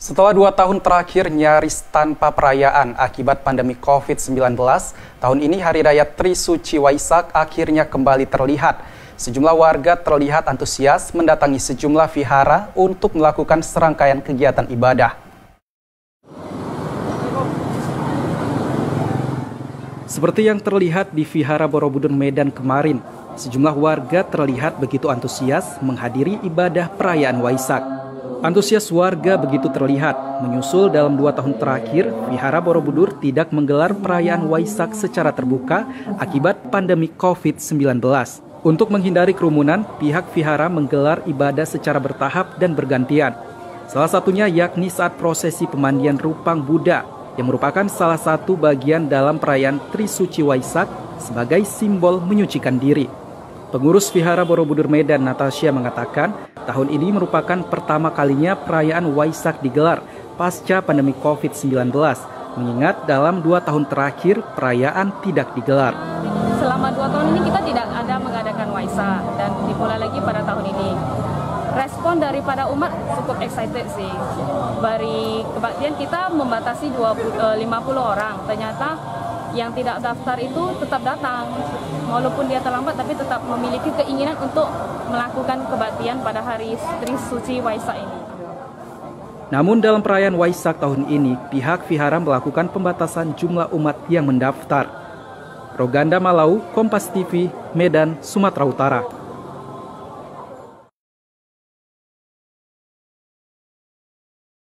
Setelah dua tahun terakhir nyaris tanpa perayaan akibat pandemi COVID-19, tahun ini Hari Raya Trisuci Waisak akhirnya kembali terlihat. Sejumlah warga terlihat antusias mendatangi sejumlah vihara untuk melakukan serangkaian kegiatan ibadah. Seperti yang terlihat di Vihara Borobudur Medan kemarin, sejumlah warga terlihat begitu antusias menghadiri ibadah perayaan Waisak. Antusias warga begitu terlihat. Menyusul dalam dua tahun terakhir, Vihara Borobudur tidak menggelar perayaan Waisak secara terbuka akibat pandemi COVID-19. Untuk menghindari kerumunan, pihak Vihara menggelar ibadah secara bertahap dan bergantian. Salah satunya yakni saat prosesi pemandian Rupang Buddha, yang merupakan salah satu bagian dalam perayaan Trisuci Waisak sebagai simbol menyucikan diri. Pengurus Vihara Borobudur Medan Natasha mengatakan, Tahun ini merupakan pertama kalinya perayaan Waisak digelar pasca pandemi COVID-19, mengingat dalam dua tahun terakhir perayaan tidak digelar. Selama dua tahun ini kita tidak ada mengadakan Waisak dan dimulai lagi pada tahun ini. Respon daripada umat cukup excited sih. Dari kebaktian kita membatasi 20, 50 eh, orang, ternyata yang tidak daftar itu tetap datang walaupun dia terlambat tapi tetap memiliki keinginan untuk melakukan kebaktian pada hari Tri Suci Waisak ini. Namun dalam perayaan Waisak tahun ini, pihak Vihara melakukan pembatasan jumlah umat yang mendaftar. Roganda Malau, Kompas TV, Medan, Sumatera Utara.